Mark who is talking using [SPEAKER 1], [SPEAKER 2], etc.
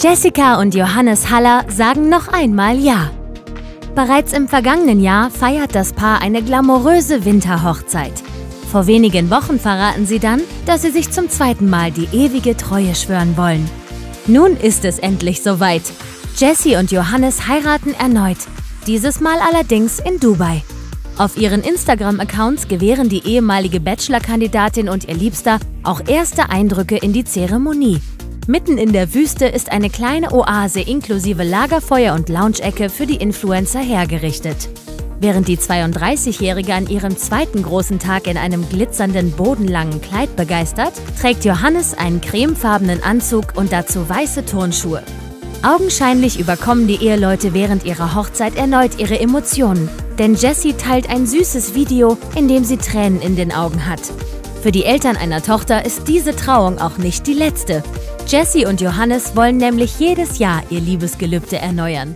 [SPEAKER 1] Jessica und Johannes Haller sagen noch einmal Ja. Bereits im vergangenen Jahr feiert das Paar eine glamouröse Winterhochzeit. Vor wenigen Wochen verraten sie dann, dass sie sich zum zweiten Mal die ewige Treue schwören wollen. Nun ist es endlich soweit. Jessie und Johannes heiraten erneut, dieses Mal allerdings in Dubai. Auf ihren Instagram-Accounts gewähren die ehemalige Bachelor-Kandidatin und ihr Liebster auch erste Eindrücke in die Zeremonie. Mitten in der Wüste ist eine kleine Oase inklusive Lagerfeuer und Lounge-Ecke für die Influencer hergerichtet. Während die 32-Jährige an ihrem zweiten großen Tag in einem glitzernden, bodenlangen Kleid begeistert, trägt Johannes einen cremefarbenen Anzug und dazu weiße Turnschuhe. Augenscheinlich überkommen die Eheleute während ihrer Hochzeit erneut ihre Emotionen, denn Jessie teilt ein süßes Video, in dem sie Tränen in den Augen hat. Für die Eltern einer Tochter ist diese Trauung auch nicht die letzte. Jessie und Johannes wollen nämlich jedes Jahr ihr Liebesgelübde erneuern.